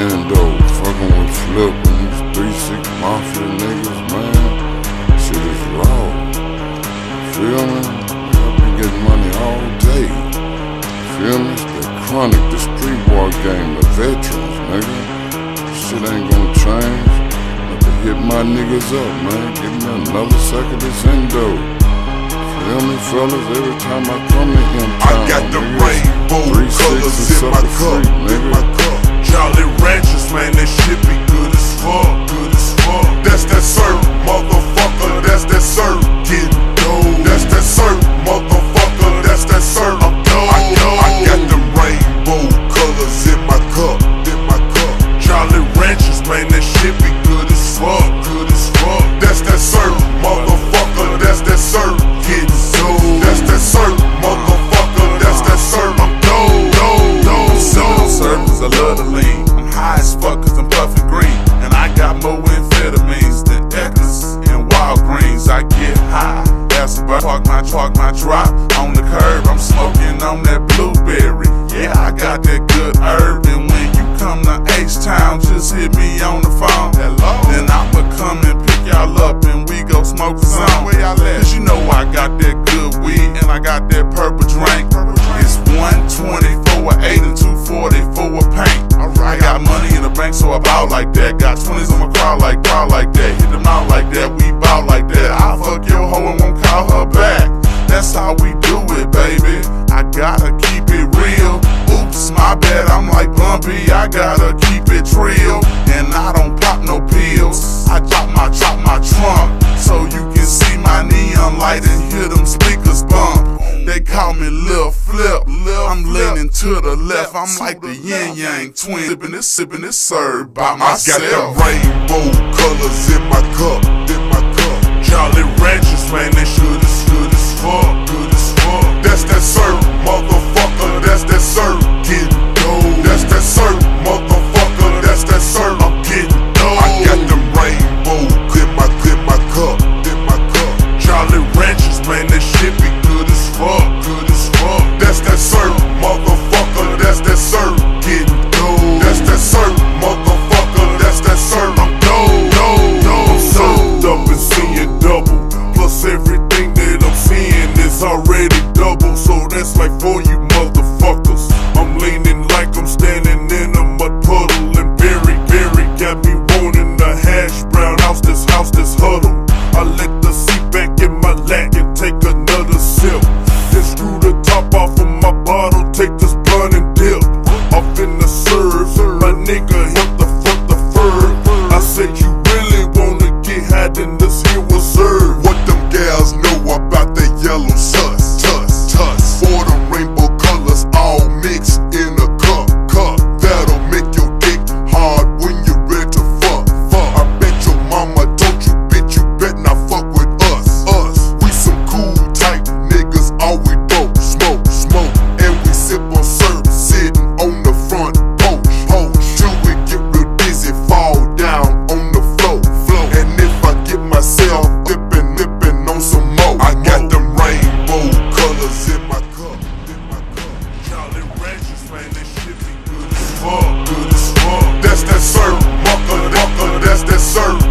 endo, fucking with Flip and these Three 6 Mafia niggas, man. Shit is raw. Feel me? I be getting money all day. Feel me? The chronic, the street war game, the veterans, nigga. Shit ain't gonna change. I to hit my niggas up, man. Give me another sack of this endo. Feel me, fellas? Every time I come in town, I got the niggas, rainbow colors in my cup, in my cup. Jolly Ranchers, man, that shit be good as fuck, park my park my drop on the curb. I'm smoking on that blueberry. Yeah, I got that good herb. And when you come to H-Town, just hit me on the phone. Hello. Then I'ma come and pick y'all up and we go smoke some. Where y'all at? Cause you know I got that good weed and I got that purple drink. It's 120 for a 8 and 240 for a paint. I got money in the bank, so I bow like that. Got 20s on my crowd like crowd like that. Hit them out like that, we bow like that. I'll fuck your hoe and won't call her back. That's how we do it, baby. I gotta keep it real. Oops, my bad, I'm like Bumpy. I gotta keep it real. And I don't pop no pills. I drop my drop my trunk. So you can see my neon light and hear them speakers bump. They call me Lil Flip. Lil, I'm leaning to the left. I'm like the Ying Yang Twin. Sipping this, sipping this served by I got the rainbow colors in my cup, It's like, for you mother. In my cup, in my cup, man, shit be good as fuck, good as fuck. That's that serve, mucker, mucker, that's that serve.